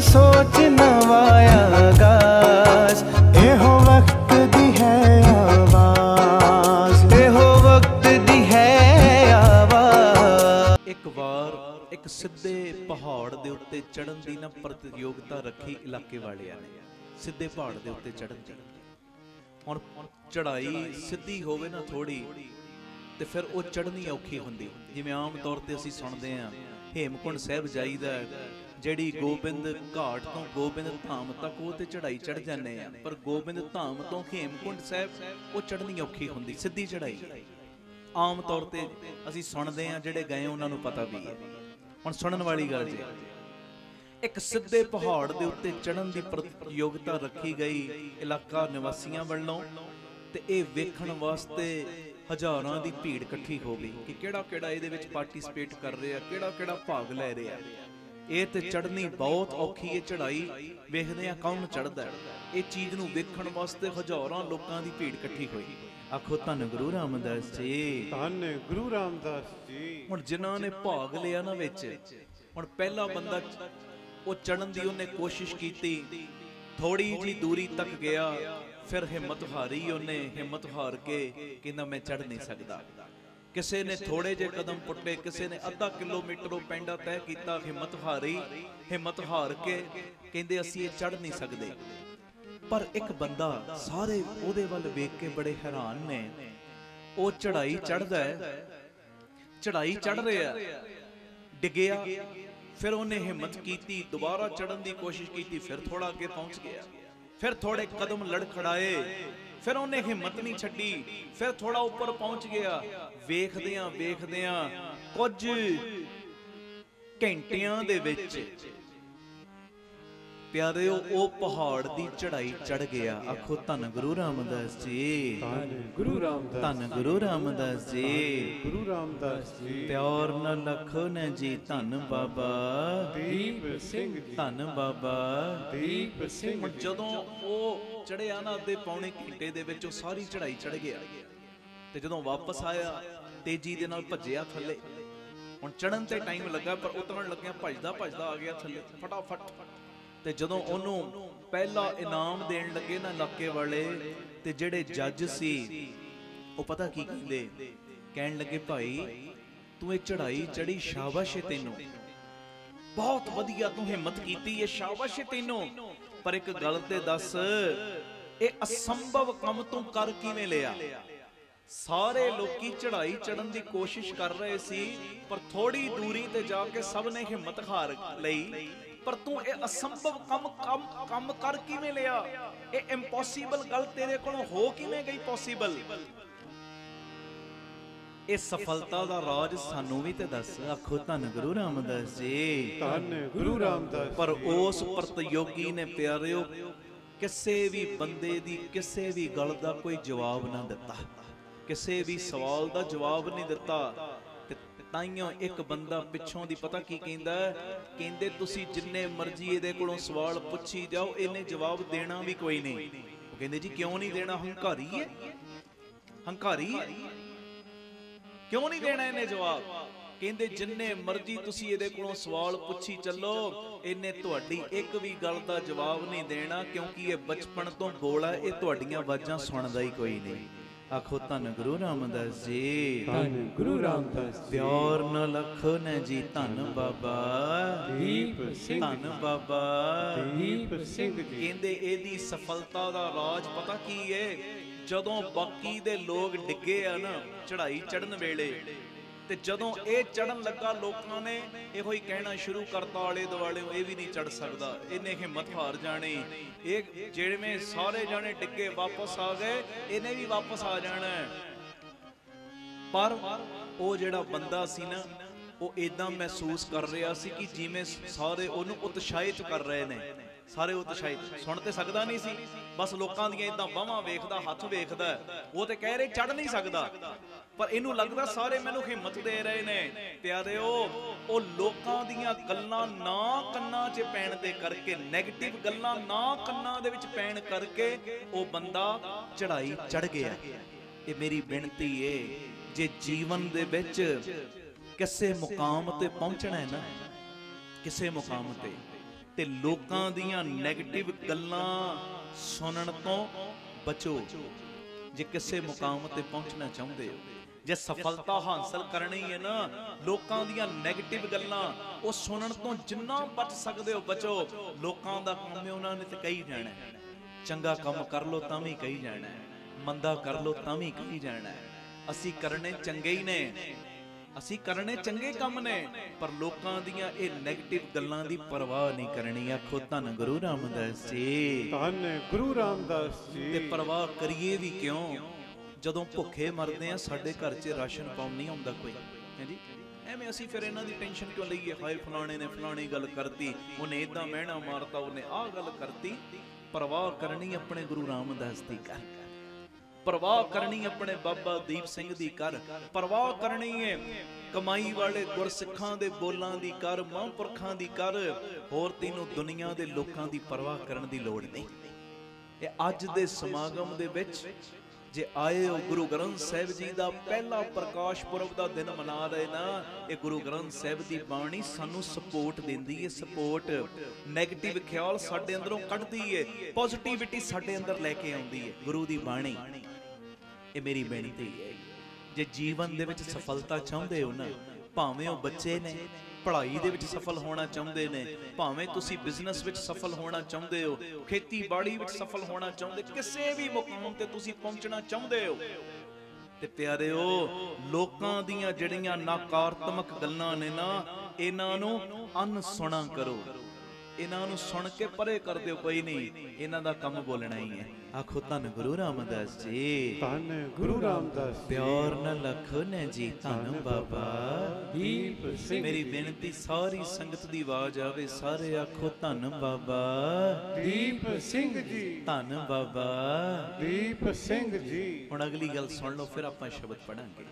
ਨਵੀਂ ਸੋਚ ਨਵਾਂ ਆਗਾਜ਼ ਇਹੋ ਵਕਤ ਦੀ ਹੈ ਆਵਾਜ਼। ਇਹੋ ਵਕਤ ਦੀ ਹੈ ਆਵਾਜ਼। ਇੱਕ ਵਾਰ ਇੱਕ ਸਿੱਧੇ ਪਹਾੜ ਦੇ ਉੱਤੇ ਚੜਨ ਦੀ ਨਾ ਪ੍ਰਤੀਯੋਗਤਾ ਰੱਖੀ ਇਲਾਕੇ ਵਾਲਿਆਂ ਨੇ ਸਿੱਧੇ ਪਹਾੜ ਦੇ ਉੱਤੇ ਚੜਨ ਦੀ। ਹੁਣ ਚੜਾਈ ਸਿੱਧੀ ਹੋਵੇ ਨਾ ਥੋੜੀ ਤੇ ਫਿਰ ਉਹ ਚੜਨੀ ਔਖੀ ਹੁੰਦੀ। ਜਿਵੇਂ ਆਮ ਤੌਰ ਤੇ ਅਸੀਂ ਸੁਣਦੇ ਆਂ ਹੇਮਕੁੰਡ ਸਾਹਿਬ ਜਾਈਦਾ ਜਿਹੜੀ ਗੋਬਿੰਦ ਘਾਟ ਤੋਂ ਗੋਬਿੰਦ ਧਾਮ ਤੱਕ ਉਹ ਤੇ ਚੜਾਈ ਚੜ ਜਾਂਦੇ ਆ, ਪਰ ਗੋਬਿੰਦ ਧਾਮ ਤੋਂ ਹੇਮਕੁੰਡ ਸਾਹਿਬ ਉਹ ਚੜਨੀ ਔਖੀ ਹੁੰਦੀ, ਸਿੱਧੀ ਚੜਾਈ ਆਮ ਤੌਰ ਤੇ ਅਸੀਂ ਸੁਣਦੇ ਆ ਜਿਹੜੇ ਗਏ ਉਹਨਾਂ ਨੂੰ ਪਤਾ ਵੀ ਹੈ। ਹੁਣ ਸੁਣਨ ਵਾਲੀ ਗੱਲ ਜੀ। ਇੱਕ ਸਿੱਧੇ ਪਹਾੜ ਦੇ ਉੱਤੇ ਚੜਨ ਦੀ ਪ੍ਰਤੀਯੋਗਤਾ ਰੱਖੀ ਗਈ ਇਲਾਕਾ ਨਿਵਾਸੀਆਂ ਵੱਲੋਂ ਤੇ ਇਹ ਵੇਖਣ ਵਾਸਤੇ ਹਜ਼ਾਰਾਂ ਦੀ ਭੀੜ ਇਕੱਠੀ ਹੋ ਗਈ ਕਿ ਕਿਹੜਾ ਕਿਹੜਾ ਇਹਦੇ ਵਿੱਚ ਪਾਰਟਿਸਿਪੇਟ ਕਰ ਰਿਹਾ ਕਿਹੜਾ ਕਿਹੜਾ ਭਾਗ ਲੈ ਰਿਹਾ। ਇਹ ਤੇ ਚੜਨੀ ਬਹੁਤ ਔਖੀ ਹੈ ਚੜਾਈ ਵੇਖਦੇ ਆ ਕੌਣ ਚੜਦਾ ਇਹ ਚੀਜ਼ ਨੂੰ ਵੇਖਣ ਵਾਸਤੇ ਹਜ਼ਾਰਾਂ ਲੋਕਾਂ ਦੀ ਭੀੜ ਇਕੱਠੀ ਹੋਈ। ਆਖੋ ਧੰਨ ਗੁਰੂ ਰਾਮਦਾਸ ਜੀ। ਧੰਨ ਗੁਰੂ ਰਾਮਦਾਸ ਜੀ। ਹੁਣ ਜਿਨ੍ਹਾਂ ਨੇ ਭਾਗ ਲਿਆ ਨਾ ਵਿੱਚ ਹੁਣ ਪਹਿਲਾ ਬੰਦਾ ਉਹ ਚੜਨ ਦੀ ਉਹਨੇ ਕੋਸ਼ਿਸ਼ ਕੀਤੀ। ਥੋੜੀ ਜੀ ਦੂਰੀ ਤੱਕ ਗਿਆ ਫਿਰ ਹਿੰਮਤ ਹਾਰੀ ਉਹਨੇ ਹਿੰਮਤ ਹਾਰ ਕੇ ਕਹਿੰਦਾ ਮੈਂ ਚੜ ਨਹੀਂ ਸਕਦਾ। ਕਿਸੇ ਨੇ ਥੋੜੇ ਜੇ ਕਦਮ ਪੁੱਟੇ ਕਿਸੇ ਨੇ ਅੱਧਾ ਕਿਲੋਮੀਟਰ ਉਹ ਪੈਂਡਾ ਤੈਅ ਕੀਤਾ ਹਿੰਮਤ ਹਾਰੀ ਹਿੰਮਤ ਹਾਰ ਕੇ ਕਹਿੰਦੇ ਅਸੀਂ ਇਹ ਚੜ ਨਹੀਂ ਸਕਦੇ। ਪਰ ਇੱਕ ਬੰਦਾ ਸਾਰੇ ਉਹਦੇ ਵੱਲ ਵੇਖ ਕੇ ਬੜੇ ਹੈਰਾਨ ਨੇ। ਉਹ ਚੜਾਈ ਚੜਦਾ ਹੈ। ਚੜਾਈ ਚੜ ਰਿਹਾ। ਡਿੱਗਿਆ। ਫਿਰ ਉਹਨੇ ਹਿੰਮਤ ਕੀਤੀ ਦੁਬਾਰਾ ਚੜਨ ਦੀ ਕੋਸ਼ਿਸ਼ ਕੀਤੀ ਫਿਰ ਥੋੜਾ ਅੱਗੇ ਪਹੁੰਚ ਗਿਆ। ਫਿਰ ਥੋੜੇ ਕਦਮ ਲੜਖੜਾਏ। ਫਿਰ ਉਹਨੇ ਹਿੰਮਤ ਨਹੀਂ ਛੱਡੀ। ਫਿਰ ਥੋੜਾ ਉੱਪਰ ਪਹੁੰਚ ਗਿਆ। ਵੇਖਦਿਆਂ ਵੇਖਦਿਆਂ ਕੁਝ ਘੰਟਿਆਂ ਦੇ ਵਿੱਚ ਪਿਆਰਿਓ ਉਹ ਪਹਾੜ ਦੀ ਚੜਾਈ ਚੜ ਗਿਆ। ਆਖੋ ਧੰਨ ਗੁਰੂ ਰਾਮਦਾਸ ਜੀ। ਧੰਨ ਗੁਰੂ ਰਾਮਦਾਸ ਧੰਨ ਗੁਰੂ ਰਾਮਦਾਸ ਜੀ। ਗੁਰੂ ਰਾਮਦਾਸ ਜੀ। ਪਿਆਰ ਨਾ ਲਖੋ ਨ ਜੀ ਧੰਨ ਬਾਬਾ। ਦੀਪ ਸਿੰਘ ਜੀ। ਧੰਨ ਬਾਬਾ। ਦੀਪ ਸਿੰਘ ਜਦੋਂ ਉਹ ਚੜਿਆ ਨਾ ਅੱਧੇ ਪੌਣੇ ਘੰਟੇ ਦੇ ਵਿੱਚ ਉਹ ਸਾਰੀ ਚੜਾਈ ਚੜ ਗਿਆ। ਤੇ ਜਦੋਂ ਵਾਪਸ ਆਇਆ ਤੇਜ਼ੀ ਦੇ ਨਾਲ ਭੱਜਿਆ ਥੱਲੇ। ਹੁਣ ਚੜਨ ਤੇ ਟਾਈਮ ਲੱਗਾ ਪਰ ਉਤਰਨ ਲੱਗਿਆ ਭੱਜਦਾ ਭੱਜਦਾ ਆ ਗਿਆ ਥੱਲੇ। ਫਟਾਫਟ ਤੇ ਜਦੋਂ ਉਹਨੂੰ ਪਹਿਲਾ ਇਨਾਮ ਦੇਣ ਲੱਗੇ ਨਾ ਇਲਾਕੇ ਵਾਲੇ ਤੇ ਜਿਹੜੇ ਜੱਜ ਸੀ ਉਹ ਪਤਾ ਕੀ ਕਹਿੰਦੇ? ਕਹਿਣ ਲੱਗੇ ਭਾਈ ਤੂੰ ਇਹ ਚੜਾਈ ਚੜੀ ਸ਼ਾਬਾਸ਼ ਏ ਤੈਨੂੰ। ਬਹੁਤ ਵਧੀਆ ਤੂੰ ਹਿੰਮਤ ਕੀਤੀ ਏ ਸ਼ਾਬਾਸ਼ ਏ ਤੈਨੂੰ। ਪਰ ਇੱਕ ਗੱਲ ਤੇ ਦੱਸ ਇਹ ਅਸੰਭਵ ਕੰਮ ਤੂੰ ਕਰ ਕਿਵੇਂ ਲਿਆ? ਸਾਰੇ ਲੋਕੀ ਚੜਾਈ ਚੜਨ ਦੀ ਕੋਸ਼ਿਸ਼ ਕਰ ਰਹੇ ਸੀ ਪਰ ਥੋੜੀ ਦੂਰੀ ਤੇ ਜਾ ਕੇ ਸਭ ਨੇ ਹਿੰਮਤ ਹਾਰ ਲਈ। ਪਰ ਤੂੰ ਇਹ ਅਸੰਭਵ ਕੰਮ ਕੰਮ ਕੰਮ ਕਰ ਕਿਵੇਂ ਲਿਆ? ਇਹ ਇੰਪੋਸੀਬਲ ਗੱਲ ਤੇਰੇ ਕੋਲੋਂ ਹੋ ਕਿਵੇਂ ਗਈ ਪੋਸੀਬਲ ਇਹ ਸਫਲਤਾ ਦਾ ਰਾਜ ਸਾਨੂੰ ਵੀ ਤੇ ਦੱਸ। ਆਖੋ ਧੰਨ ਗੁਰੂ ਰਾਮਦਾਸ ਜੀ। ਧੰਨ ਗੁਰੂ ਰਾਮਦਾਸ ਪਰ ਉਸ ਪ੍ਰਤੀਯੋਗੀ ਨੇ ਪਿਆਰਿਓ ਕਿਸੇ ਵੀ ਬੰਦੇ ਦੀ ਕਿਸੇ ਵੀ ਗੱਲ ਦਾ ਕੋਈ ਜਵਾਬ ਨਾ ਦਿੱਤਾ। ਕਿਸੇ ਵੀ ਸਵਾਲ ਦਾ ਜਵਾਬ ਨਹੀਂ ਦਿੱਤਾ। ਤਾਈਓ ਇੱਕ ਬੰਦਾ ਪਿੱਛੋਂ ਦੀ ਪਤਾ ਕੀ ਕਹਿੰਦਾ ਕਹਿੰਦੇ, ਤੁਸੀਂ ਜਿੰਨੇ ਮਰਜ਼ੀ ਇਹਦੇ ਕੋਲੋਂ ਸਵਾਲ ਪੁੱਛੀ ਜਾਓ, ਇਹਨੇ ਜਵਾਬ ਦੇਣਾ ਵੀ ਕੋਈ ਨਹੀਂ। ਉਹ ਕਹਿੰਦੇ, ਜੀ ਕਿਉਂ ਨਹੀਂ ਦੇਣਾ? ਹੰਕਾਰੀ ਹੈ। ਹੰਕਾਰੀ ਹੈ। ਕਿਉਂ ਨਹੀਂ ਦੇਣਾ ਇਹਨੇ ਜਵਾਬ? ਕਹਿੰਦੇ, ਜਿੰਨੇ ਮਰਜ਼ੀ ਤੁਸੀਂ ਇਹਦੇ ਕੋਲੋਂ ਸਵਾਲ ਪੁੱਛੀ ਚੱਲੋ, ਇਹਨੇ ਤੁਹਾਡੀ ਇੱਕ ਵੀ ਗੱਲ ਦਾ ਜਵਾਬ ਨਹੀਂ ਦੇਣਾ, ਕਿਉਂਕਿ ਇਹ ਬਚਪਨ ਤੋਂ ਬੋਲਾ ਇਹ ਤੁਹਾਡੀਆਂ ਆਵਾਜ਼ਾਂ ਸੁਣਦਾ ਹੀ ਕੋਈ ਨਹੀਂ। ਆਖੋ ਧੰਨ ਗੁਰੂ ਰਾਮਦਾਸ ਜੀ। ਧੰਨ ਗੁਰੂ ਰਾਮਦਾਸ ਜੀ। ਪਿਆਰ ਨਾ ਲਖੋ ਨ ਜੀ ਧੰਨ ਬਾਬਾ। ਦੀਪ ਸਿੰਘ ਧੰਨ ਬਾਬਾ। ਦੀਪ ਸਿੰਘ ਜੀ। ਕਹਿੰਦੇ ਇਹਦੀ ਸਫਲਤਾ ਦਾ ਰਾਜ ਪਤਾ ਕੀ ਏ? ਜਦੋਂ ਬਾਕੀ ਦੇ ਲੋਕ ਡਿੱਗੇ ਆ ਨਾ ਚੜ੍ਹਾਈ ਚੜਨ ਵੇਲੇ ਤੇ ਜਦੋਂ ਇਹ ਚੜਨ ਲੱਗਾ ਲੋਕਾਂ ਨੇ ਇਹੋ ਹੀ ਕਹਿਣਾ ਸ਼ੁਰੂ ਕਰਤਾ, ਆਲੇ ਦੁਆਲੇ ਇਹ ਵੀ ਨਹੀਂ ਚੜ ਸਕਦਾ। ਇਹਨੇ ਹਿੰਮਤ ਹਾਰ ਜਾਣੀ। ਇਹ ਜਿਵੇਂ ਸਾਰੇ ਜਾਣੇ ਡਿੱਗੇ, ਵਾਪਸ ਆ ਗਏ, ਇਹਨੇ ਵੀ ਵਾਪਸ ਆ ਜਾਣਾ ਪਰ ਉਹ ਜਿਹੜਾ ਬੰਦਾ ਸੀ ਨਾ, ਉਹ ਇਦਾਂ ਮਹਿਸੂਸ ਕਰ ਰਿਹਾ ਸੀ ਕਿ ਜਿਵੇਂ ਸਾਰੇ ਉਹਨੂੰ ਉਤਸ਼ਾਹਿਤ ਕਰ ਰਹੇ ਨੇ। ਸਾਰੇ ਉਤਸ਼ਾਹਿਤ ਸੁਣ ਤੇ ਸਕਦਾ ਨਹੀਂ ਸੀ। ਬਸ ਲੋਕਾਂ ਦੀਆਂ ਇਦਾਂ ਬਾਹਾਂ ਵੇਖਦਾ, ਹੱਥ ਵੇਖਦਾ ਉਹ ਤੇ ਕਹਿ ਰਹੇ ਚੜ ਨਹੀਂ ਸਕਦਾ। ਪਰ ਇਹਨੂੰ ਲੱਗਦਾ ਸਾਰੇ ਮੈਨੂੰ ਹਿੰਮਤ ਦੇ ਰਹੇ ਨੇ। ਪਿਆਰਿਓ ਉਹ ਲੋਕਾਂ ਦੀਆਂ ਗੱਲਾਂ ਨਾ ਕੰਨਾਂ 'ਚ ਪੈਣ ਦੇ ਕਰਕੇ 네ਗੇਟਿਵ ਗੱਲਾਂ ਨਾ ਕੰਨਾਂ ਦੇ ਵਿੱਚ ਪੈਣ ਕਰਕੇ ਉਹ ਬੰਦਾ ਚੜਾਈ ਚੜ ਗਿਆ। ਇਹ ਮੇਰੀ ਬੇਨਤੀ ਏ, ਜੇ ਜੀਵਨ ਦੇ ਵਿੱਚ ਕਿਸੇ ਮੁਕਾਮ ਤੇ ਪਹੁੰਚਣਾ ਹੈ ਨਾ, ਕਿਸੇ ਮੁਕਾਮ ਤੇ ਤੇ ਲੋਕਾਂ ਦੀਆਂ 네ਗੇਟਿਵ ਗੱਲਾਂ ਸੁਣਨ ਤੋਂ ਬਚੋ। ਜੇ ਕਿਸੇ ਮੁਕਾਮ ਤੇ ਪਹੁੰਚਣਾ ਚਾਹੁੰਦੇ ਹੋ, ਜੇ ਸਫਲਤਾ ਹਾਸਲ ਕਰਨੀ ਹੈ ਨਾ, ਲੋਕਾਂ ਦੀਆਂ 네ਗੇਟਿਵ ਗੱਲਾਂ ਉਹ ਸੁਣਨ ਤੋਂ ਜਿੰਨਾ ਬਚ ਸਕਦੇ ਹੋ, ਬਚੋ। ਲੋਕਾਂ ਦਾ ਕੰਮ ਹੈ, ਉਹਨਾਂ ਨੇ ਤੇ ਕਹੀ ਜਾਣਾ ਚੰਗਾ ਕੰਮ ਕਰ ਲੋ ਤਾਂ ਵੀ ਕਹੀ ਜਾਣਾ ਮੰਦਾ ਕਰ ਲੋ ਤਾਂ ਵੀ ਕਹੀ ਜਾਣਾ ਅਸੀਂ ਕਰਨੇ ਚੰਗੇ ਹੀ ਨੇ। ਅਸੀਂ ਕਰਨੇ ਚੰਗੇ ਕੰਮ ਨੇ। ਪਰ ਲੋਕਾਂ ਦੀਆਂ ਇਹ 네ਗੇਟਿਵ ਗੱਲਾਂ ਦੀ ਪਰਵਾਹ ਨਹੀਂ ਕਰਨੀ। ਆਖੋ ਧੰਨ ਗੁਰੂ ਰਾਮਦਾਸ ਜੀ। ਧੰਨ ਗੁਰੂ ਰਾਮਦਾਸ ਜੀ। ਤੇ ਪਰਵਾਹ ਕਰੀਏ ਵੀ ਕਿਉਂ? ਜਦੋਂ ਭੁੱਖੇ ਮਰਦੇ ਆ ਸਾਡੇ ਘਰ 'ਚ ਰਾਸ਼ਨ ਪਾਉਣ ਨਹੀਂ ਆਉਂਦਾ ਕੋਈ। ਹਾਂਜੀ ਐਵੇਂ ਅਸੀਂ ਫਿਰ ਇਹਨਾਂ ਦੀ ਟੈਨਸ਼ਨ ਕਿਉਂ ਲਈਏ? ਹਾਏ ਫਲਾਣੇ ਨੇ ਫਲਾਣੀ ਗੱਲ ਕਰਤੀ। ਉਹਨੇ ਇਦਾਂ ਮਹਿਣਾ ਮਾਰਤਾ ਉਹਨੇ ਆਹ ਗੱਲ ਕਰਤੀ। ਪਰਵਾਹ ਕਰਨੀ ਆਪਣੇ ਗੁਰੂ ਰਾਮਦਾਸ ਦੀ ਕਰ ਪਰਵਾਹ ਕਰਨੀ ਆਪਣੇ ਬਾਬਾ ਦੀਪ ਸਿੰਘ ਦੀ ਕਰ। ਪਰਵਾਹ ਕਰਨੀ ਏ। ਕਮਾਈ ਵਾਲੇ ਗੁਰਸਿੱਖਾਂ ਦੇ ਬੋਲਾਂ ਦੀ ਕਰ, ਮਹਾਂਪੁਰਖਾਂ ਦੀ ਕਰ। ਹੋਰ ਤੈਨੂੰ ਦੁਨੀਆ ਦੇ ਲੋਕਾਂ ਦੀ ਪਰਵਾਹ ਕਰਨ ਦੀ ਲੋੜ ਨਹੀਂ। ਇਹ ਅੱਜ ਦੇ ਸਮਾਗਮ ਦੇ ਵਿੱਚ ਜੇ ਆਏ ਹੋ ਗੁਰੂ ਗ੍ਰੰਥ ਸਾਹਿਬ ਜੀ ਦਾ ਪਹਿਲਾ ਪ੍ਰਕਾਸ਼ ਪੁਰਬ ਦਾ ਦਿਨ ਮਨਾ ਰਹੇ ਨਾ, ਇਹ ਗੁਰੂ ਗ੍ਰੰਥ ਸਾਹਿਬ ਦੀ ਬਾਣੀ ਸਾਨੂੰ ਸਪੋਰਟ ਦਿੰਦੀ ਹੈ ਸਪੋਰਟ। 네ਗੇਟਿਵ ਖਿਆਲ ਸਾਡੇ ਅੰਦਰੋਂ ਕੱਢਦੀ ਹੈ ਪੋਜ਼ਿਟਿਵਿਟੀ ਸਾਡੇ ਅੰਦਰ ਲੈ ਕੇ ਆਉਂਦੀ ਹੈ ਗੁਰੂ ਦੀ ਬਾਣੀ। ਇਹ ਮੇਰੀ ਬੇਨਤੀ ਹੈ। ਜੇ ਜੀਵਨ ਦੇ ਵਿੱਚ ਸਫਲਤਾ ਚਾਹੁੰਦੇ ਹੋ ਨਾ, ਭਾਵੇਂ ਉਹ ਬੱਚੇ ਨੇ, ਪੜ੍ਹਾਈ ਦੇ ਵਿੱਚ ਸਫਲ ਹੋਣਾ ਚਾਹੁੰਦੇ ਨੇ, ਭਾਵੇਂ ਤੁਸੀਂ ਬਿਜ਼ਨਸ ਵਿੱਚ ਸਫਲ ਹੋਣਾ ਚਾਹੁੰਦੇ ਹੋ, ਖੇਤੀਬਾੜੀ ਵਿੱਚ ਸਫਲ ਹੋਣਾ ਚਾਹੁੰਦੇ, ਕਿਸੇ ਵੀ ਮੁਕਾਮ ਤੇ ਤੁਸੀਂ ਪਹੁੰਚਣਾ ਚਾਹੁੰਦੇ ਹੋ। ਤੇ ਪਿਆਰਿਓ, ਲੋਕਾਂ ਦੀਆਂ ਜਿਹੜੀਆਂ ਨਕਾਰਾਤਮਕ ਗੱਲਾਂ ਨੇ ਨਾ, ਇਹਨਾਂ ਨੂੰ ਅਨਸੁਣਾ ਕਰੋ। ਇਹਨਾਂ ਨੂੰ ਸੁਣ ਕੇ ਪਰੇ ਕਰ ਦਿਓ ਕੋਈ ਨਹੀਂ। ਇਹਨਾਂ ਦਾ ਕੰਮ ਬੋਲਣਾ ਹੀ ਹੈ। ਆਖੋ ਧੰਨ ਗੁਰੂ ਰਾਮਦਾਸ ਜੀ। ਧੰਨ ਗੁਰੂ ਰਾਮਦਾਸ ਪਿਆਰ ਨਾਲ ਲਖੋ ਨੇ ਜੀ ਧੰਨ ਬਾਬਾ। ਦੀਪ ਸਿੰਘ ਮੇਰੀ ਬੇਨਤੀ ਸਾਰੀ ਸੰਗਤ ਦੀ ਆਵਾਜ਼ ਆਵੇ। ਸਾਰੇ ਆਖੋ ਧੰਨ ਬਾਬਾ। ਦੀਪ ਸਿੰਘ ਜੀ। ਧੰਨ ਬਾਬਾ। ਦੀਪ ਸਿੰਘ ਜੀ। ਹੁਣ ਅਗਲੀ ਗੱਲ ਸੁਣ ਲਓ ਫਿਰ ਆਪਾਂ ਸ਼ਬਦ ਪੜਾਂਗੇ।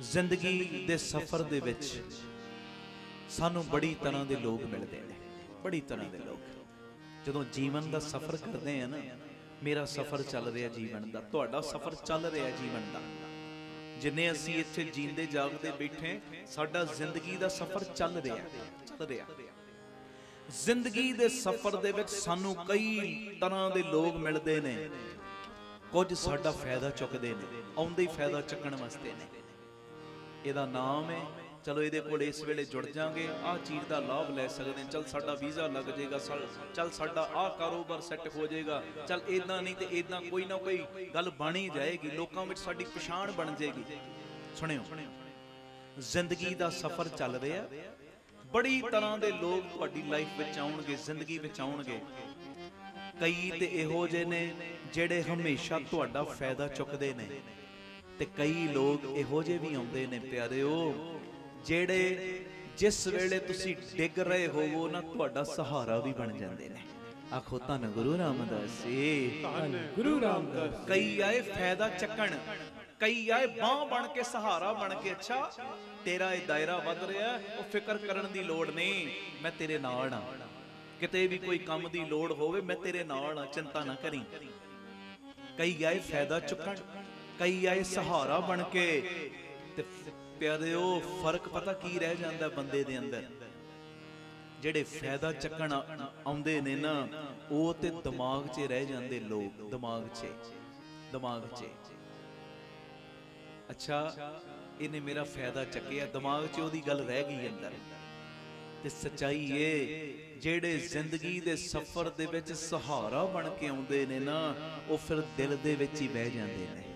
ਜ਼ਿੰਦਗੀ ਦੇ ਸਫ਼ਰ ਦੇ ਵਿੱਚ ਸਾਨੂੰ ਬੜੀ ਤਰ੍ਹਾਂ ਦੇ ਲੋਕ ਮਿਲਦੇ ਨੇ। ਬੜੀ ਤਰ੍ਹਾਂ ਦੇ ਲੋਕ। ਜਦੋਂ ਜੀਵਨ ਦਾ ਸਫ਼ਰ ਕਰਦੇ ਆ ਨਾ, ਮੇਰਾ ਸਫ਼ਰ ਚੱਲ ਰਿਹਾ ਜੀਵਨ ਦਾ, ਤੁਹਾਡਾ ਸਫ਼ਰ ਚੱਲ ਰਿਹਾ ਜੀਵਨ ਦਾ। ਜਿੰਨੇ ਅਸੀਂ ਇੱਥੇ ਜੀਂਦੇ ਜਾਗਦੇ ਬੈਠੇ, ਸਾਡਾ ਜ਼ਿੰਦਗੀ ਦਾ ਸਫ਼ਰ ਚੱਲ ਰਿਹਾ ਚੱਲ ਰਿਹਾ। ਜ਼ਿੰਦਗੀ ਦੇ ਸਫ਼ਰ ਦੇ ਵਿੱਚ ਸਾਨੂੰ ਕਈ ਤਰ੍ਹਾਂ ਦੇ ਲੋਕ ਮਿਲਦੇ ਨੇ। ਕੁਝ ਸਾਡਾ ਫਾਇਦਾ ਚੁੱਕਦੇ ਨੇ, ਆਉਂਦੇ ਹੀ ਫਾਇਦਾ ਚੱਕਣ ਵਾਸਤੇ ਨੇ। ਇਹਦਾ ਨਾਮ ਹੈ ਚਲੋ ਇਹਦੇ ਕੋਲ ਇਸ ਵੇਲੇ ਜੁੜ ਜਾਾਂਗੇ। ਆਹ ਚੀਜ਼ ਦਾ ਲਾਭ ਲੈ ਸਕਦੇ ਹਾਂ। ਚਲ ਸਾਡਾ ਵੀਜ਼ਾ ਲੱਗ ਜਾਏਗਾ ਚਲ ਸਾਡਾ ਆਹ ਕਾਰੋਬਾਰ ਸੈੱਟ ਹੋ ਜਾਏਗਾ। ਚਲ ਇਦਾਂ ਨਹੀਂ ਤੇ ਇਦਾਂ ਕੋਈ ਨਾ ਕੋਈ ਗੱਲ ਬਣੀ ਜਾਏਗੀ। ਲੋਕਾਂ ਵਿੱਚ ਸਾਡੀ ਪਛਾਣ ਬਣ ਜਾਏਗੀ। ਸੁਣਿਓ, ਜ਼ਿੰਦਗੀ ਦਾ ਸਫ਼ਰ ਚੱਲ ਰਿਹਾ ਬੜੀ ਤਰ੍ਹਾਂ ਦੇ ਲੋਕ ਤੁਹਾਡੀ ਲਾਈਫ ਵਿੱਚ ਆਉਣਗੇ, ਜ਼ਿੰਦਗੀ ਵਿੱਚ ਆਉਣਗੇ। ਕਈ ਤੇ ਇਹੋ ਜਿਹੇ ਨੇ ਜਿਹੜੇ ਹਮੇਸ਼ਾ ਤੁਹਾਡਾ ਫਾਇਦਾ ਚੁੱਕਦੇ ਨੇ ਤੇ ਕਈ ਲੋਕ ਇਹੋ ਜਿਹੇ ਵੀ ਆਉਂਦੇ ਨੇ, ਪਿਆਰਿਓ। ਜਿਹੜੇ ਜਿਸ ਵੇਲੇ ਤੁਸੀਂ ਡਿੱਗ ਰਹੇ ਹੋਵੋ ਨਾ ਤੁਹਾਡਾ ਸਹਾਰਾ ਵੀ ਬਣ ਜਾਂਦੇ ਨੇ। ਆਖੋ ਧੰਨ ਗੁਰੂ ਰਾਮਦਾਸ ਜੀ। ਧੰਨ ਗੁਰੂ ਰਾਮਦਾਸ ਕਈ ਆਏ ਫਾਇਦਾ ਚੱਕਣ ਕਈ ਆਏ ਬਾਹ ਬਣ ਕੇ ਸਹਾਰਾ ਬਣ ਕੇ ਅੱਛਾ ਤੇਰਾ ਇਹ ਦਾਇਰਾ ਵੱਧ ਰਿਹਾ ਉਹ ਫਿਕਰ ਕਰਨ ਦੀ ਲੋੜ ਨਹੀਂ ਮੈਂ ਤੇਰੇ ਨਾਲ ਆ ਕਿਤੇ ਵੀ ਕੋਈ ਕੰਮ ਦੀ ਲੋੜ ਹੋਵੇ ਮੈਂ ਤੇਰੇ ਨਾਲ ਆ ਚਿੰਤਾ ਨਾ ਕਰੀ। ਕਈ ਆਏ ਫਾਇਦਾ ਚੁੱਕਣ ਕਈ ਆਏ ਸਹਾਰਾ ਬਣ ਕੇ ਤੇ ਪਿਆਰਿਓ ਫ਼ਰਕ ਪਤਾ ਕੀ ਰਹਿ ਜਾਂਦਾ ਬੰਦੇ ਦੇ ਅੰਦਰ? ਜਿਹੜੇ ਫਾਇਦਾ ਚੱਕਣ ਆਉਂਦੇ ਨੇ ਨਾ, ਉਹ ਤੇ ਦਿਮਾਗ 'ਚ ਰਹਿ ਜਾਂਦੇ ਲੋਕ, ਦਿਮਾਗ 'ਚ ਦਿਮਾਗ 'ਚ। ਅੱਛਾ, ਇਹਨੇ ਮੇਰਾ ਫਾਇਦਾ ਚੱਕਿਆ, ਦਿਮਾਗ 'ਚ ਉਹਦੀ ਗੱਲ ਰਹਿ ਗਈ ਅੰਦਰ। ਤੇ ਸਚਾਈ ਏ, ਜਿਹੜੇ ਜ਼ਿੰਦਗੀ ਦੇ ਸਫ਼ਰ ਦੇ ਵਿੱਚ ਸਹਾਰਾ ਬਣ ਕੇ ਆਉਂਦੇ ਨੇ ਨਾ, ਉਹ ਫਿਰ ਦਿਲ ਦੇ ਵਿੱਚ ਹੀ ਬਹਿ ਜਾਂਦੇ ਨੇ।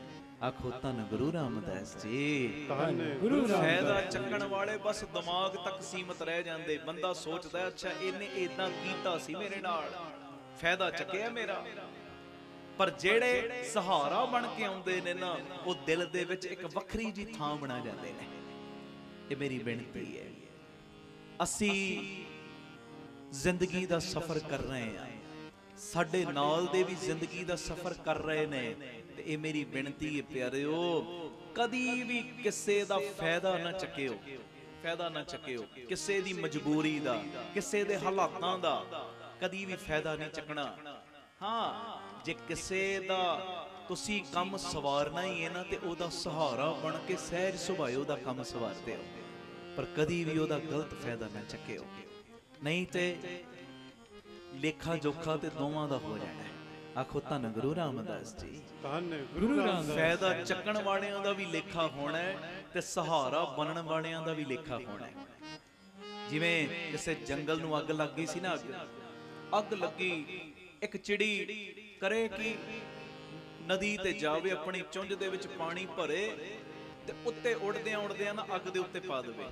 ਆਖੋ ਧੰਨ ਗੁਰੂ ਰਾਮਦਾਸ ਜੀ। ਧੰਨ ਗੁਰੂ ਫਾਇਦਾ ਰਾਮਦਾਸ ਚੱਕਣ ਵਾਲੇ ਬਸ ਦਿਮਾਗ ਤੱਕ ਸੀਮਤ ਰਹਿ ਜਾਂਦੇ। ਬੰਦਾ ਸੋਚਦਾ ਹੈ, ਅੱਛਾ ਇਹਨੇ ਇਦਾਂ ਕੀਤਾ ਸੀ ਮੇਰੇ ਨਾਲ। ਫਾਇਦਾ ਚੱਕਿਆ ਮੇਰਾ। ਪਰ ਜਿਹੜੇ ਸਹਾਰਾ ਬਣ ਕੇ ਆਉਂਦੇ ਨੇ ਨਾ ਉਹ ਦਿਲ ਦੇ ਵਿੱਚ ਇੱਕ ਵੱਖਰੀ ਜੀ ਥਾਂ ਬਣਾ ਜਾਂਦੇ ਨੇ। ਇਹ ਮੇਰੀ ਬੇਨਤੀ ਹੈ। ਅਸੀਂ ਜ਼ਿੰਦਗੀ ਦਾ ਸਫ਼ਰ ਕਰ ਰਹੇ ਹਾਂ। ਸਾਡੇ ਨਾਲ ਦੇ ਵੀ ਜ਼ਿੰਦਗੀ ਦਾ ਸਫ਼ਰ ਕਰ ਰਹੇ ਨੇ। ਤੇ ਇਹ ਮੇਰੀ ਬੇਨਤੀ ਹੈ ਪਿਆਰਿਓ, ਕਦੀ ਵੀ ਕਿਸੇ ਦਾ ਫਾਇਦਾ ਨਾ ਚੱਕਿਓ। ਫਾਇਦਾ ਨਾ ਚੱਕਿਓ। ਕਿਸੇ ਦੀ ਮਜਬੂਰੀ ਦਾ, ਕਿਸੇ ਦੇ ਹਾਲਾਤਾਂ ਦਾ ਕਦੀ ਵੀ ਫਾਇਦਾ ਨਹੀਂ ਚੱਕਣਾ। ਹਾਂ, ਜੇ ਕਿਸੇ ਦਾ ਤੁਸੀਂ ਕੰਮ ਸਵਾਰਨਾ ਹੀ ਹੈ ਨਾ, ਤੇ ਉਹਦਾ ਸਹਾਰਾ ਬਣ ਕੇ ਸਹਿਜ ਸੁਭਾਇਓ ਦਾ ਕੰਮ ਸਵਾਰਦੇ ਹੋ। ਪਰ ਕਦੀ ਵੀ ਉਹਦਾ ਗਲਤ ਫਾਇਦਾ ਨਾ ਚੱਕਿਓ। ਨਹੀਂ ਤੇ ਲੇਖਾ ਜੋਖਾ ਤੇ ਦੋਵਾਂ ਦਾ ਹੋ ਜਾਣਾ ਆਖੋ ਧੰਨ ਗੁਰੂ ਰਾਮਦਾਸ ਜੀ। ਧੰਨ ਗੁਰੂ ਰਾਮਦਾਸ ਫਾਇਦਾ ਚੱਕਣ ਵਾਲਿਆਂ ਦਾ ਵੀ ਲੇਖਾ ਹੋਣਾ ਹੈ ਤੇ ਸਹਾਰਾ ਬਣਨ ਵਾਲਿਆਂ ਦਾ ਵੀ ਲੇਖਾ ਹੋਣਾ ਹੈ। ਜਿਵੇਂ ਕਿਸੇ ਜੰਗਲ ਨੂੰ ਅੱਗ ਲੱਗ ਗਈ ਸੀ ਨਾ ਅੱਗ ਅੱਗ ਲੱਗੀ ਇੱਕ ਚਿੜੀ ਕਰੇ ਕਿ ਨਦੀ ਤੇ ਜਾਵੇ ਆਪਣੀ ਚੁੰਝ ਦੇ ਵਿੱਚ ਪਾਣੀ ਭਰੇ ਤੇ ਉੱਤੇ ਉੜਦਿਆਂ ਉੜਦਿਆਂ ਨਾ ਅੱਗ ਦੇ ਉੱਤੇ ਪਾ ਦੇਵੇ।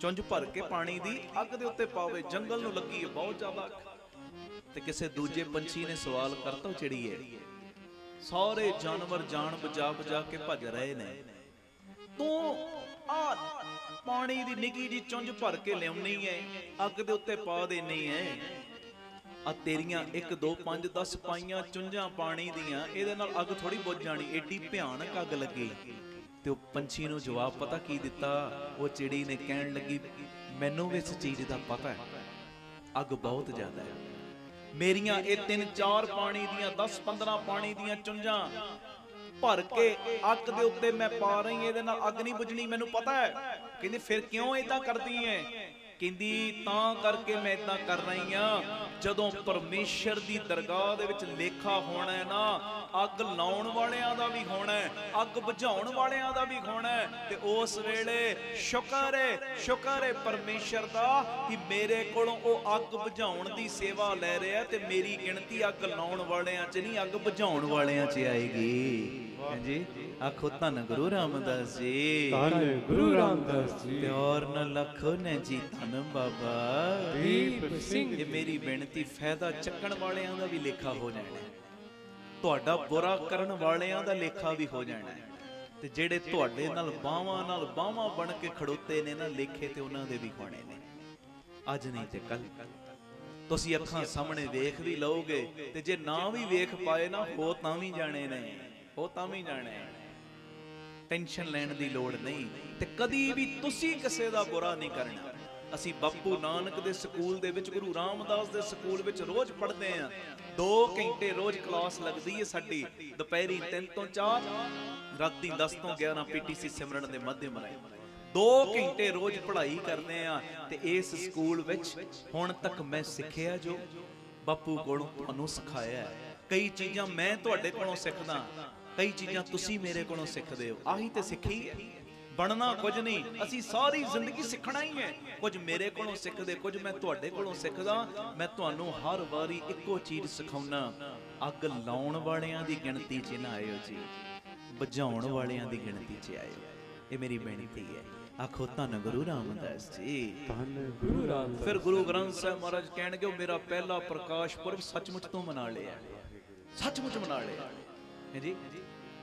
ਚੁੰਝ ਭਰ ਕੇ ਪਾਣੀ ਦੀ ਅੱਗ ਦੇ ਉੱਤੇ ਪਾਵੇ ਜੰਗਲ ਨੂੰ ਲੱਗੀ ਹੈ ਬਹੁਤ ਜ਼ਿਆਦਾ ਅੱਗ। ਤੇ ਕਿਸੇ ਦੂਜੇ ਪੰਛੀ ਨੇ ਸਵਾਲ ਕਰਤਾ ਉਹ ਚਿੜੀ ਹੈ। ਸਾਰੇ ਜਾਨਵਰ ਜਾਨ ਬਚਾ ਬਚਾ ਕੇ ਭੱਜ ਰਹੇ ਨੇ। ਤੂੰ ਆ ਪਾਣੀ ਦੀ ਨਿੱਕੀ ਜੀ ਚੁੰਝ ਭਰ ਕੇ ਲਿਆਉਣੀ ਐ ਅੱਗ ਦੇ ਉੱਤੇ ਪਾ ਦੇਣੀ ਐ ਆ ਤੇਰੀਆਂ 1 2 5 10 ਪਾਈਆਂ ਚੁੰਝਾਂ ਪਾਣੀ ਦੀਆਂ, ਇਹਦੇ ਨਾਲ ਅੱਗ ਥੋੜੀ ਬੁੱਝ ਜਾਣੀ, ਏਡੀ ਭਿਆਨਕ ਅੱਗ ਲੱਗੀ। ਤੇ ਉਹ ਪੰਛੀ ਨੂੰ ਜਵਾਬ ਪਤਾ ਕੀ ਦਿੱਤਾ? ਉਹ ਚਿੜੀ ਨੇ ਕਹਿਣ ਲੱਗੀ, ਮੈਨੂੰ ਵੀ ਇਸ ਚੀਜ਼ ਦਾ ਪਤਾ ਹੈ, ਅੱਗ ਬਹੁਤ ਜ਼ਿਆਦਾ ਹੈ। ਮੇਰੀਆਂ ਇਹ ਤਿੰਨ ਚਾਰ ਪਾਣੀ ਦੀਆਂ 10 15 ਪਾਣੀ ਦੀਆਂ ਚੁੰਝਾਂ ਭਰ ਕੇ ਅੱਗ ਦੇ ਉੱਤੇ ਮੈਂ ਪਾ ਰਹੀ ਇਹਦੇ ਨਾਲ ਅੱਗ ਨਹੀਂ ਬੁਝਣੀ, ਮੈਨੂੰ ਪਤਾ ਹੈ। ਕਹਿੰਦੀ, ਫਿਰ ਕਿਉਂ ਇਦਾਂ ਕਰਦੀ ਐ ਕਹਿੰਦੀ ਤਾਂ ਕਰਕੇ ਮੈਂ ਇਦਾਂ ਕਰ ਰਹੀ ਆ। ਜਦੋਂ ਪਰਮੇਸ਼ਰ ਦੀ ਦਰਗਾਹ ਦੇ ਵਿੱਚ ਲੇਖਾ ਹੋਣਾ ਹੈ ਨਾ ਅੱਗ ਲਾਉਣ ਵਾਲਿਆਂ ਦਾ ਵੀ ਹੋਣਾ ਹੈ ਅੱਗ ਬੁਝਾਉਣ ਵਾਲਿਆਂ ਦਾ ਵੀ ਹੋਣਾ ਹੈ ਤੇ ਉਸ ਵੇਲੇ ਸ਼ੁਕਰ ਹੈ ਸ਼ੁਕਰ ਹੈ ਪਰਮੇਸ਼ਰ ਦਾ ਕਿ ਮੇਰੇ ਕੋਲੋਂ ਉਹ ਅੱਗ ਬੁਝਾਉਣ ਦੀ ਸੇਵਾ ਲੈ ਰਿਹਾ ਤੇ ਮੇਰੀ ਗਿਣਤੀ ਅੱਗ ਲਾਉਣ ਵਾਲਿਆਂ 'ਚ ਨਹੀਂ ਅੱਗ ਬੁਝਾਉਣ ਵਾਲਿਆਂ 'ਚ ਆਏਗੀ। ਹਾਂਜੀ? ਆਖੋ ਧੰਨ ਗੁਰੂ ਰਾਮਦਾਸ ਜੀ। ਧੰਨ ਗੁਰੂ ਰਾਮਦਾਸ ਜੀ। ਪਿਆਰ ਨਾਲ ਲਖੋ ਨੇ ਜੀ ਧੰਨ ਬਾਬਾ। ਦੀਪ ਸਿੰਘ ਇਹ ਮੇਰੀ ਬੇਨਤੀ ਫਾਇਦਾ ਚੱਕਣ ਵਾਲਿਆਂ ਦਾ ਵੀ ਲੇਖਾ ਹੋ ਜਾਣਾ ਹੈ। ਤੁਹਾਡਾ ਬੁਰਾ ਕਰਨ ਵਾਲਿਆਂ ਦਾ ਲੇਖਾ ਵੀ ਹੋ ਜਾਣਾ ਹੈ। ਤੇ ਜਿਹੜੇ ਤੁਹਾਡੇ ਨਾਲ ਬਾਹਾਂ ਨਾਲ ਬਾਹਾਂ ਬਣ ਕੇ ਖੜੋਤੇ ਨੇ ਨਾ ਲੇਖੇ ਤੇ ਉਹਨਾਂ ਦੇ ਵੀ ਹੋਣੇ ਨੇ। ਅੱਜ ਨਹੀਂ ਤੇ ਕੱਲ ਤੁਸੀਂ ਅੱਖਾਂ ਸਾਹਮਣੇ ਵੇਖ ਵੀ ਲਓਗੇ ਤੇ ਜੇ ਨਾ ਵੀ ਵੇਖ ਪਾਏ ਨਾ ਹੋ ਤਾਂ ਵੀ ਜਾਣੇ ਨੇ। ਹੋ ਤਾਂ ਵੀ ਜਾਣੇ ਟੈਨਸ਼ਨ ਲੈਣ ਦੀ ਲੋੜ ਨਹੀਂ। ਤੇ ਕਦੀ ਵੀ ਤੁਸੀਂ ਕਿਸੇ ਦਾ ਬੁਰਾ ਨਹੀਂ ਕਰਨਾ। ਅਸੀਂ ਬਾਪੂ ਨਾਨਕ ਦੇ ਸਕੂਲ ਦੇ ਵਿੱਚ, ਗੁਰੂ ਰਾਮਦਾਸ ਦੇ ਸਕੂਲ ਵਿੱਚ ਰੋਜ਼ ਪੜ੍ਹਦੇ ਆਂ 2 ਘੰਟੇ ਰੋਜ਼ ਕਲਾਸ ਲੱਗਦੀ ਹੈ ਸਾਡੀ। ਦੁਪਹਿਰੀ 3 ਤੋਂ 4 ਰਾਤੀ 10 ਤੋਂ 11 ਪੀਟੀਸੀ ਸਿਮਰਨ ਦੇ ਮਾਧਿਅਮ ਰਾਹੀਂ। 2 ਘੰਟੇ ਰੋਜ਼ ਪੜ੍ਹਾਈ ਕਰਦੇ ਆਂ ਤੇ ਇਸ ਸਕੂਲ ਵਿੱਚ ਹੁਣ ਤੱਕ ਮੈਂ ਸਿੱਖਿਆ ਜੋ ਬਾਪੂ ਕੋਲੋਂ ਤੁਹਾਨੂੰ ਸਿਖਾਇਆ ਕਈ ਚੀਜ਼ਾਂ ਮੈਂ ਤੁਹਾਡੇ ਕੋਲੋਂ ਸਿੱਖਦਾ, ਕਈ ਚੀਜ਼ਾਂ ਤੁਸੀਂ ਮੇਰੇ ਕੋਲੋਂ ਸਿੱਖਦੇ ਹੋ। ਆਹੀ ਤੇ ਸਿੱਖੀ ਹੈ। ਬਣਨਾ ਕੁਝ ਨਹੀਂ। ਅਸੀਂ ਸਾਰੀ ਜ਼ਿੰਦਗੀ ਸਿੱਖਣਾ ਹੀ ਹੈ। ਕੁਝ ਮੇਰੇ ਕੋਲੋਂ ਸਿੱਖਦੇ ਕੁਝ ਮੈਂ ਤੁਹਾਡੇ ਕੋਲੋਂ ਸਿੱਖਦਾ। ਮੈਂ ਤੁਹਾਨੂੰ ਹਰ ਵਾਰੀ ਇੱਕੋ ਚੀਜ਼ ਸਿਖਾਉਣਾ ਅੱਗ ਲਾਉਣ ਵਾਲਿਆਂ ਦੀ ਗਿਣਤੀ 'ਚ ਨਾ ਆਇਓ ਜੀ। ਬੁਝਾਉਣ ਵਾਲਿਆਂ ਦੀ ਗਿਣਤੀ 'ਚ ਆਇਓ। ਇਹ ਮੇਰੀ ਬੇਨਤੀ ਹੈ। ਆਖੋ ਧੰਨ ਗੁਰੂ ਰਾਮਦਾਸ ਜੀ। ਧੰਨ ਗੁਰੂ ਰਾਮਦਾਸ ਫਿਰ ਗੁਰੂ ਗ੍ਰੰਥ ਸਾਹਿਬ ਮਹਾਰਾਜ ਕਹਿਣਗੇ ਉਹ ਮੇਰਾ ਪਹਿਲਾ ਪ੍ਰਕਾਸ਼ ਪੁਰਬ ਸੱਚਮੁੱਚ ਤੋਂ ਮਨਾ ਲਿਆ। ਸੱਚਮੁੱਚ ਮਨਾ ਲਿਆ। ਹੈ ਜੀ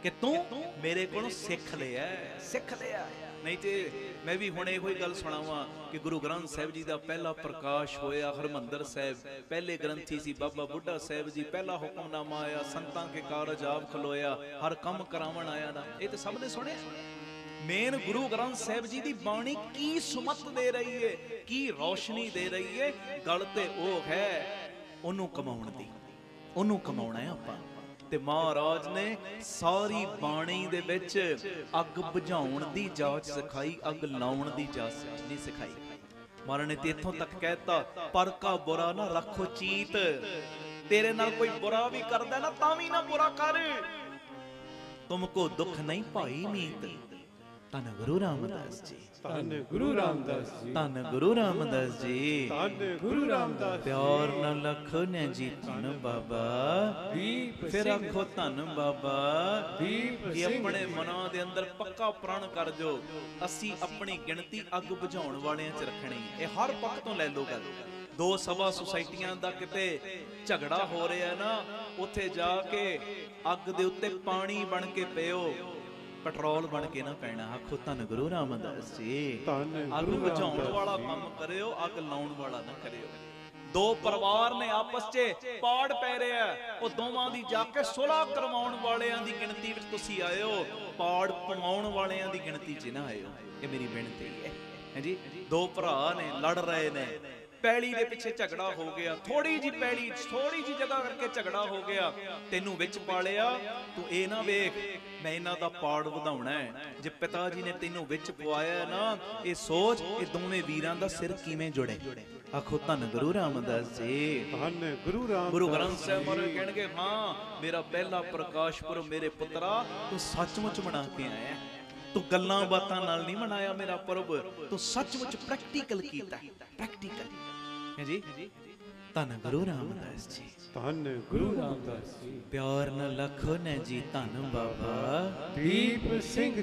ਕਿ ਤੂੰ ਮੇਰੇ ਕੋਲੋਂ ਸਿੱਖ ਲਿਆ ਸਿੱਖ ਲਿਆ ਨਹੀਂ ਤੇ ਮੈਂ ਵੀ ਹੁਣ ਇਹੋ ਹੀ ਗੱਲ ਸੁਣਾਵਾਂ ਕਿ ਗੁਰੂ ਗ੍ਰੰਥ ਸਾਹਿਬ ਜੀ ਦਾ ਪਹਿਲਾ ਪ੍ਰਕਾਸ਼ ਹੋਇਆ ਹਰਮੰਦਰ ਸਾਹਿਬ। ਪਹਿਲੇ ਗ੍ਰੰਥੀ ਸੀ ਬਾਬਾ ਬੁੱਢਾ ਸਾਹਿਬ ਜੀ। ਪਹਿਲਾ ਹੁਕਮਨਾਮਾ ਆਇਆ ਸੰਤਾਂ ਕੇ ਕਾਰਜ ਆਪ ਖਲੋਇਆ ਹਰ ਕੰਮ ਕਰਾਵਣ ਆਇਆ ਨਾ। ਇਹ ਤੇ ਸਭ ਨੇ ਸੁਣਿਆ? ਮੇਨ ਗੁਰੂ ਗ੍ਰੰਥ ਸਾਹਿਬ ਜੀ ਦੀ ਬਾਣੀ ਕੀ ਸੁਮਤ ਦੇ ਰਹੀ ਏ ਕੀ ਰੌਸ਼ਨੀ ਦੇ ਰਹੀ ਏ? ਗੱਲ ਤੇ ਉਹ ਹੈ ਉਹਨੂੰ ਕਮਾਉਣ ਦੀ। ਉਹਨੂੰ ਕਮਾਉਣਾ ਹੈ ਆਪਾਂ। ਤੇ ਮਹਾਰਾਜ ਨੇ ਸਾਰੀ ਬਾਣੀ ਦੇ ਵਿੱਚ ਅੱਗ ਬੁਝਾਉਣ ਦੀ ਜਾਚ ਸਿਖਾਈ, ਅੱਗ ਲਾਉਣ ਦੀ ਜਾਚ ਨਹੀਂ ਸਿਖਾਈ। ਮਹਾਰਾਜ ਨੇ ਤੇ ਇੱਥੋਂ ਤੱਕ ਕਹਿਤਾ ਪਰ ਕਾ ਬੁਰਾ ਨਾ ਰੱਖੋ ਚੀਤ। ਤੇਰੇ ਨਾਲ ਕੋਈ ਬੁਰਾ ਵੀ ਕਰਦਾ ਨਾ, ਤਾਂ ਵੀ ਨਾ ਬੁਰਾ ਕਰ। ਤੁਮਕੋ ਦੁੱਖ ਨਹੀਂ ਭਾਈ ਮੀਤ। ਧੰਨ ਗੁਰੂ ਰਾਮਦਾਸ ਜੀ। ਧੰਨ ਗੁਰੂ ਰਾਮਦਾਸ ਜੀ। ਧੰਨ ਗੁਰੂ ਰਾਮਦਾਸ ਜੀ। ਧੰਨ ਗੁਰੂ ਰਾਮਦਾਸ ਪਿਆਰ ਨਾਲ ਲਖੋ ਨੇ ਜੀ ਧੰਨ ਬਾਬਾ। ਦੀਪ ਫਿਰ ਆਖੋ ਧੰਨ ਬਾਬਾ। ਦੀਪ ਸਿੰਘ। ਆਪਣੇ ਮਨਾਂ ਦੇ ਅੰਦਰ ਪੱਕਾ ਪ੍ਰਣ ਕਰ ਜੋ। ਅਸੀਂ ਆਪਣੀ ਗਿਣਤੀ ਅੱਗ ਬੁਝਾਉਣ ਵਾਲਿਆਂ 'ਚ ਰੱਖਣੀ ਹੈ। ਇਹ ਹਰ ਪੱਖ ਤੋਂ ਲੈ ਲਓ ਗੱਲ। ਦੋ ਸਭਾ ਸੁਸਾਇਟੀਆਂ ਦਾ ਕਿਤੇ ਝਗੜਾ ਹੋ ਰਿਹਾ ਨਾ ਉੱਥੇ ਜਾ ਕੇ ਅੱਗ ਦੇ ਉੱਤੇ ਪਾਣੀ ਬਣ ਕੇ ਪਿਓ। ਪੈਟਰੋਲ ਬਣ ਕੇ ਨਾ ਪੈਣਾ ਆਖੋ ਧੰਨ ਗੁਰੂ ਰਾਮਦਾਸ ਜੀ। ਅੱਗ ਰਾਮਦਾਸ ਵਾਲਾ। ਕੰਮ ਕਰਿਓ ਅੱਗ ਲਾਉਣ ਵਾਲਾ ਨਾ ਕਰਿਓ। ਦੋ ਪਰਿਵਾਰ ਨੇ ਆਪਸ 'ਚ ਪਾੜ ਪੈ ਰਿਹਾ। ਉਹ ਦੋਵਾਂ ਦੀ ਜਾ ਕੇ ਸੁਲ੍ਹਾ ਕਰਵਾਉਣ ਵਾਲਿਆਂ ਦੀ ਗਿਣਤੀ ਵਿੱਚ ਤੁਸੀਂ ਆਇਓ ਪਾੜ ਪਵਾਉਣ ਵਾਲਿਆਂ ਦੀ ਗਿਣਤੀ 'ਚ ਨਾ ਆਇਓ। ਇਹ ਮੇਰੀ ਬੇਨਤੀ ਹੈ। ਹਾਂਜੀ ਦੋ ਭਰਾ ਨੇ ਲੜ ਰਹੇ ਨੇ। ਪੈਲੀ ਦੇ ਪਿੱਛੇ ਝਗੜਾ ਹੋ ਗਿਆ। ਥੋੜੀ ਜੀ ਪੈਲੀ ਥੋੜੀ ਜੀ ਜਗ੍ਹਾ ਕਰਕੇ ਝਗੜਾ ਹੋ ਗਿਆ। ਤੈਨੂੰ ਵਿੱਚ ਪਾਲਿਆ ਤੂੰ ਇਹ ਨਾ ਵੇਖ ਮੈਂ ਇਹਨਾਂ ਦਾ ਪਾੜ ਵਧਾਉਣਾ ਹੈ। ਜੇ ਪਿਤਾ ਜੀ ਨੇ ਤੈਨੂੰ ਵਿੱਚ ਪਵਾਇਆ ਨਾ ਇਹ ਸੋਚ ਇਹ ਦੋਵੇਂ ਵੀਰਾਂ ਦਾ ਸਿਰ ਕਿਵੇਂ ਜੁੜੇ? ਆਖੋ ਧੰਨ ਗੁਰੂ ਰਾਮਦਾਸ ਜੀ। ਧੰਨ ਗੁਰੂ ਰਾਮਦਾਸ ਗੁਰੂ ਗ੍ਰੰਥ ਸਾਹਿਬ। ਮਹਾਰਾਜ ਕਹਿਣਗੇ ਹਾਂ ਮੇਰਾ ਪਹਿਲਾ ਪ੍ਰਕਾਸ਼ ਪੁਰਬ ਮੇਰੇ ਪੁੱਤਰਾ ਤੂੰ ਸੱਚਮੁੱਚ ਮਨਾ ਕੇ ਆਇਆ। ਤੂੰ ਗੱਲਾਂ ਬਾਤਾਂ ਨਾਲ ਨਹੀਂ ਮਨਾਇਆ ਮੇਰਾ ਪੁਰਬ। ਤੂੰ ਸੱਚਮੁੱਚ ਪ੍ਰੈਕਟੀਕਲ ਕੀਤਾ ਪ੍ਰੈਕਟੀਕਲ ਜੀ? ਧੰਨ ਗੁਰੂ ਰਾਮਦਾਸ ਜੀ। ਧੰਨ ਗੁਰੂ ਰਾਮਦਾਸ ਜੀ। ਪਿਆਰ ਨਾਲ ਲਖੋ ਨੇ ਜੀ ਧੰਨ ਬਾਬਾ। ਦੀਪ ਸਿੰਘ